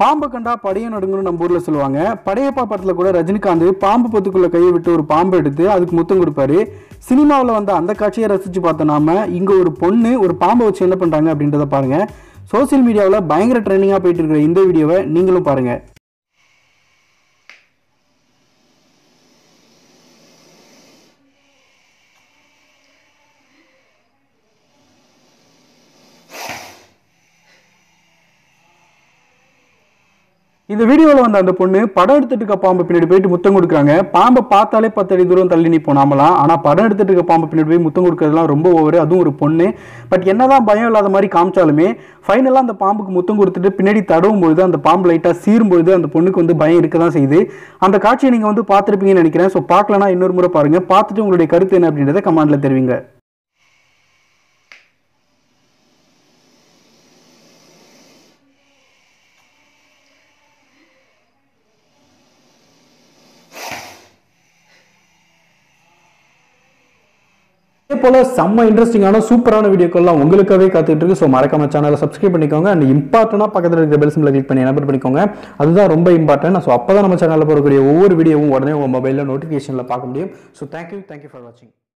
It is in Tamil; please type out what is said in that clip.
பாம்பை கண்டா படையை நடுங்கன்னு நம்ம ஊர்ல சொல்லுவாங்க. படையப்பா படத்துல கூட ரஜினிகாந்த் பாம்பு பொத்துக்குள்ள கையை விட்டு ஒரு பாம்பு எடுத்து அதுக்கு முத்தம் கொடுப்பாரு. சினிமாவில் வந்த அந்த காட்சியை ரசிச்சு பார்த்த நாம இங்க ஒரு பொண்ணு ஒரு பாம்பை வச்சு என்ன பண்றாங்க அப்படின்றத பாருங்க. சோஷியல் மீடியாவில் பயங்கர ட்ரெண்டிங்காக போயிட்டு இருக்கிற இந்த வீடியோவை நீங்களும் பாருங்கள் இந்த வீடியோவில் வந்த அந்த பொண்ணு படம் எடுத்துட்டு இருக்க பாம்பு பின்னாடி போயிட்டு முத்தம் கொடுக்குறாங்க. பாம்பை பார்த்தாலே பத்து அடி தூரம் தள்ளி நிற்போம் நாமலாம் ஆனால் படம் எடுத்துட்டு இருக்க பாம்பு பின்னாடி போய் முத்தம் கொடுக்கறதுலாம் ரொம்ப ஓவர் அதுவும் ஒரு பொண்ணு. பட் என்னதான் பயம் இல்லாத மாதிரி காமிச்சாலுமே ஃபைனலாக அந்த பாம்புக்கு முத்தம் கொடுத்துட்டு பின்னாடி தடவும் பொழுது அந்த பாம்பு லைட்டாக சீரும் பொழுது அந்த பொண்ணுக்கு வந்து பயம் இருக்க தான் செய்யுது. அந்த காட்சியை நீங்கள் வந்து பார்த்துருப்பீங்கன்னு நினைக்கிறேன். ஸோ பார்க்கலன்னா இன்னொரு முறை பாருங்கள் பார்த்துட்டு உங்களுடைய கருத்து என்ன அப்படின்றத கமெண்டில் தெரிவிங்க. போல செம்ம இன்ட்ரெஸ்டிங்கான சூப்பரான வீடியோக்கள்லாம் உங்களுக்காகவே காத்துட்டு இருக்கு. ஸோ மறக்காம சேனலை சப்ஸ்கிரைப் பண்ணிக்கோங்க. அண்ட் இம்பார்ட்டனாக பக்கத்தில் இருக்கிற பெல் கிளிக் பண்ணி எனபிள் பண்ணிக்கோங்க. அதுதான் ரொம்ப இம்பார்ட்டன்ட் ஸோ அப்போ தான் நம்ம சேனலில் போடக்கூடிய ஒவ்வொரு வீடியோவும் உடனே உங்கள் மொபைலில் நோட்டிஃபிகேஷனில் பார்க்க முடியும். ஸோ தேங்க்யூ தேங்க்யூ ஃபார் வாட்சிங்